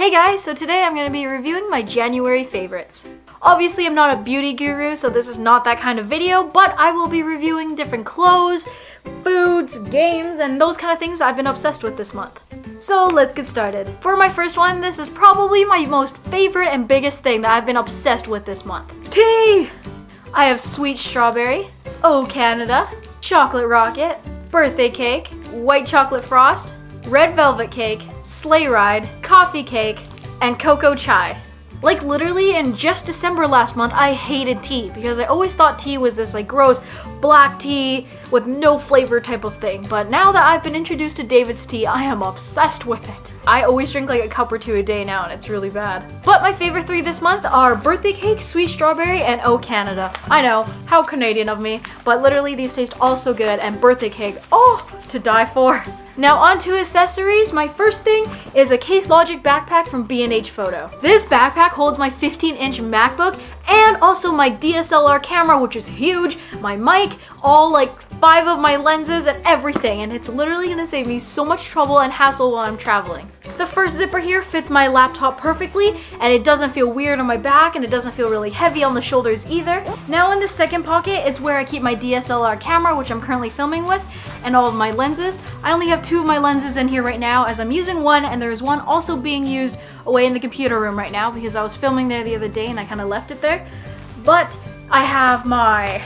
Hey guys, so today I'm going to be reviewing my January favorites. Obviously I'm not a beauty guru, so this is not that kind of video, but I will be reviewing different clothes, foods, games, and those kind of things I've been obsessed with this month. So let's get started. For my first one, this is probably my most favorite and biggest thing that I've been obsessed with this month. Tea! I have sweet strawberry, Oh Canada, chocolate rocket, birthday cake, white chocolate frost, red velvet cake, sleigh ride, coffee cake, and cocoa chai. Like literally in just December last month, I hated tea because I always thought tea was this like gross black tea with no flavor type of thing. But now that I've been introduced to David's tea, I am obsessed with it. I always drink like a cup or two a day now and it's really bad. But my favorite three this month are birthday cake, sweet strawberry, and Oh Canada. I know, how Canadian of me, but literally these taste all so good and birthday cake, oh, to die for. Now on to accessories. My first thing is a Case Logic backpack from B&H Photo. This backpack holds my 15 inch MacBook and also my DSLR camera, which is huge, my mic, all like five of my lenses and everything and it's literally gonna save me so much trouble and hassle while I'm traveling. The first zipper here fits my laptop perfectly and it doesn't feel weird on my back and it doesn't feel really heavy on the shoulders either. Now in the second pocket, it's where I keep my DSLR camera, which I'm currently filming with, and all of my lenses. I only have two of my lenses in here right now as I'm using one and there's one also being used away in the computer room right now because I was filming there the other day and I kind of left it there. But I have my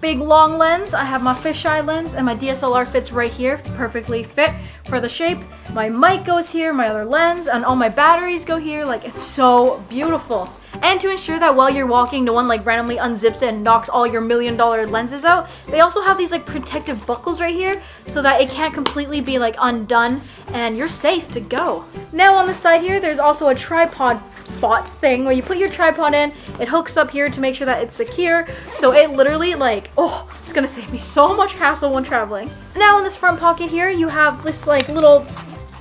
big long lens. I have my fisheye lens and my DSLR fits right here, perfectly fit for the shape. My mic goes here, my other lens, and all my batteries go here. Like, it's so beautiful. And to ensure that while you're walking, no one like randomly unzips it and knocks all your million dollar lenses out, they also have these like protective buckles right here so that it can't completely be like undone and you're safe to go. Now on the side here, there's also a tripod spot thing where you put your tripod in, it hooks up here to make sure that it's secure. So it literally like, oh, it's gonna save me so much hassle when traveling. Now in this front pocket here, you have this like little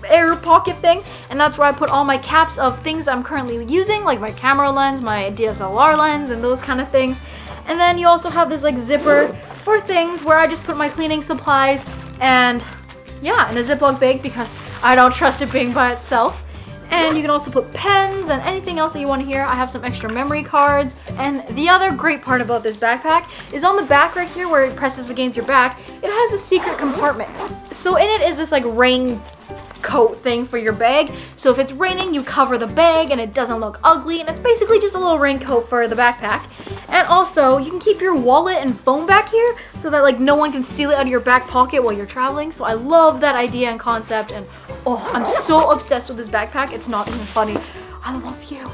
air pocket thing and that's where I put all my caps of things I'm currently using like my camera lens, my DSLR lens and those kind of things. And then you also have this like zipper for things where I just put my cleaning supplies and yeah, in a Ziploc bag because I don't trust it being by itself. And you can also put pens and anything else that you want here. I have some extra memory cards. And the other great part about this backpack is on the back right here where it presses against your back, it has a secret compartment. So in it is this like rain coat thing for your bag. So if it's raining, you cover the bag and it doesn't look ugly. And it's basically just a little raincoat for the backpack. And also, you can keep your wallet and phone back here so that like no one can steal it out of your back pocket while you're traveling. So I love that idea and concept. And oh, I'm so obsessed with this backpack. It's not even funny. I love you.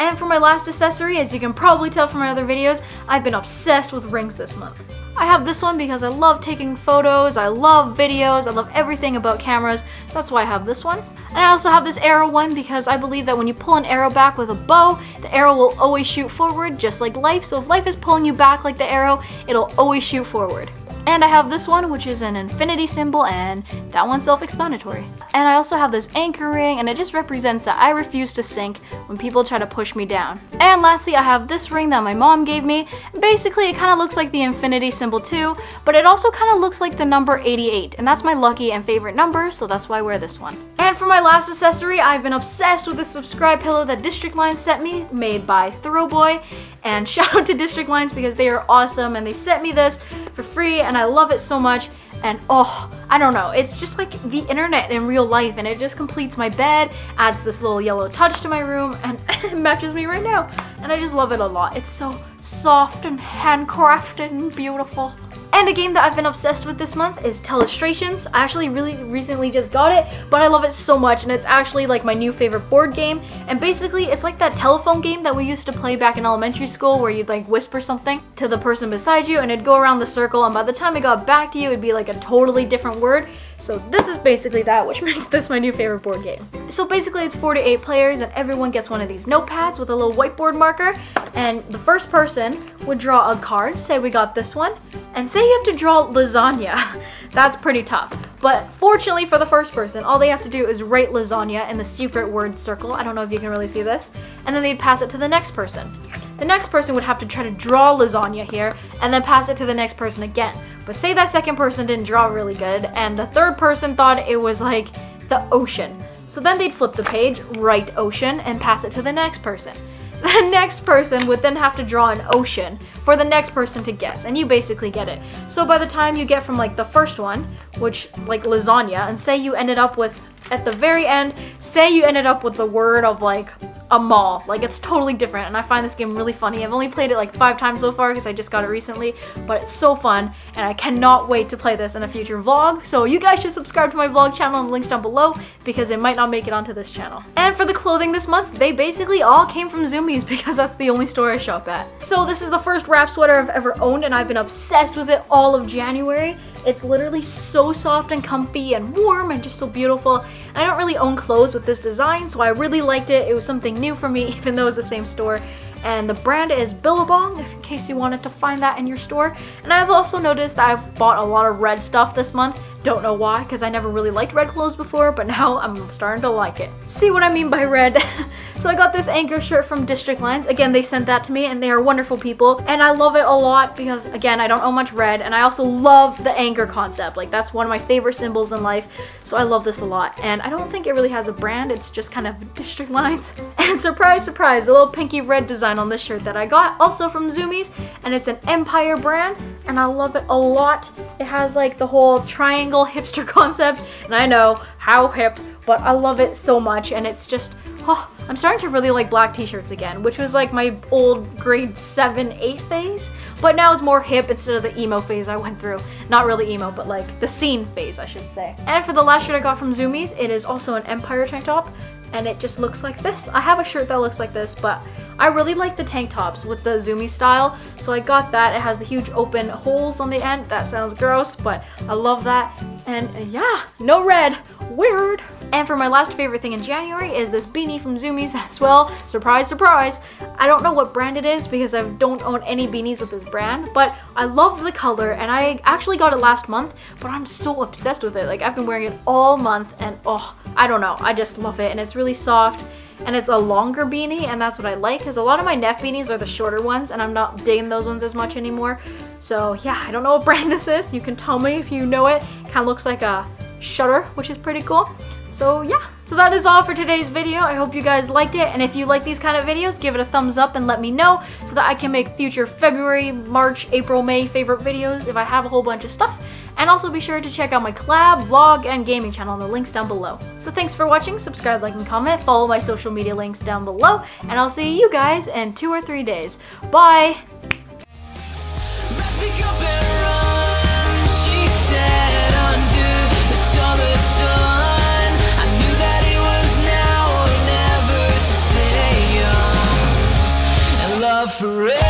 And for my last accessory, as you can probably tell from my other videos, I've been obsessed with rings this month. I have this one because I love taking photos, I love videos, I love everything about cameras. That's why I have this one. And I also have this arrow one because I believe that when you pull an arrow back with a bow, the arrow will always shoot forward just like life. So if life is pulling you back like the arrow, it'll always shoot forward. And I have this one, which is an infinity symbol, and that one's self-explanatory. And I also have this anchor ring, and it just represents that I refuse to sink when people try to push me down. And lastly, I have this ring that my mom gave me. Basically, it kind of looks like the infinity symbol too, but it also kind of looks like the number 88, and that's my lucky and favorite number, so that's why I wear this one. And for my last accessory, I've been obsessed with this subscribe pillow that District Lines sent me, made by Throwboy. And shout out to District Lines because they are awesome and they sent me this for free and I love it so much. And oh, I don't know, it's just like the internet in real life and it just completes my bed, adds this little yellow touch to my room and it matches me right now. And I just love it a lot. It's so soft and handcrafted and beautiful. And a game that I've been obsessed with this month is Telestrations. I actually really recently just got it, but I love it so much and it's actually like my new favorite board game. And basically it's like that telephone game that we used to play back in elementary school where you'd like whisper something to the person beside you and it'd go around the circle and by the time it got back to you it'd be like a totally different word. So this is basically that, which makes this my new favorite board game. So basically it's 4 to 8 players and everyone gets one of these notepads with a little whiteboard marker and the first person would draw a card, say we got this one, and say you have to draw lasagna. That's pretty tough. But fortunately for the first person, all they have to do is write lasagna in the secret word circle. I don't know if you can really see this. And then they'd pass it to the next person. The next person would have to try to draw lasagna here and then pass it to the next person again. But say that second person didn't draw really good and the third person thought it was like the ocean. So then they'd flip the page, write ocean, and pass it to the next person. The next person would then have to draw an ocean for the next person to guess, and you basically get it. So by the time you get from like the first one, which like lasagna, and say you ended up with, at the very end, say you ended up with the word of like a mall. Like it's totally different and I find this game really funny. I've only played it like five times so far because I just got it recently, but it's so fun and I cannot wait to play this in a future vlog. So you guys should subscribe to my vlog channel the links down below because it might not make it onto this channel. And for the clothing this month, they basically all came from Zumiez because that's the only store I shop at. So this is the first wrap sweater I've ever owned and I've been obsessed with it all of January. It's literally so soft and comfy and warm and just so beautiful. I don't really own clothes with this design, so I really liked it. It was something new for me, even though it's the same store and the brand is Billabong in case you wanted to find that in your store. And I've also noticed that I've bought a lot of red stuff this month. Don't know why, because I never really liked red clothes before, but now I'm starting to like it. See what I mean by red? so I got this anchor shirt from District Lines. Again, they sent that to me and they are wonderful people. And I love it a lot because, again, I don't own much red. And I also love the anchor concept. Like, that's one of my favorite symbols in life. So I love this a lot. And I don't think it really has a brand. It's just kind of District Lines. And surprise, surprise, a little pinky red design on this shirt that I got. Also from Zumiez. And it's an Empire brand. And I love it a lot. It has like the whole triangle hipster concept. And I know, how hip, but I love it so much. And it's just, oh, I'm starting to really like black t-shirts again, which was like my old grade 7, 8 phase. But now it's more hip instead of the emo phase I went through. Not really emo, but like the scene phase, I should say. And for the last shirt I got from Zumiez, it is also an Empire tank top and it just looks like this. I have a shirt that looks like this, but I really like the tank tops with the Zumiez style, so I got that. It has the huge open holes on the end. That sounds gross, but I love that. And yeah, no red. Weird. And for my last favorite thing in January is this beanie from Zumiez as well. Surprise, surprise. I don't know what brand it is because I don't own any beanies with this brand, but I love the color and I actually got it last month, but I'm so obsessed with it. Like I've been wearing it all month and oh, I don't know. I just love it and it's really soft and it's a longer beanie and that's what I like because a lot of my Neff beanies are the shorter ones and I'm not digging those ones as much anymore. So yeah, I don't know what brand this is. You can tell me if you know it. Kind of looks like a shutter, which is pretty cool. So yeah, so that is all for today's video. I hope you guys liked it. And if you like these kind of videos, give it a thumbs up and let me know so that I can make future February, March, April, May favorite videos if I have a whole bunch of stuff. And also be sure to check out my collab, vlog, and gaming channel in the links down below. So thanks for watching, subscribe, like, and comment, follow my social media links down below, and I'll see you guys in two or three days. Bye! Forever